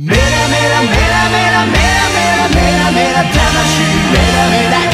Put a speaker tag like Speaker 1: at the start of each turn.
Speaker 1: メラメラメラメラメラメラメラメラ魂メラメラ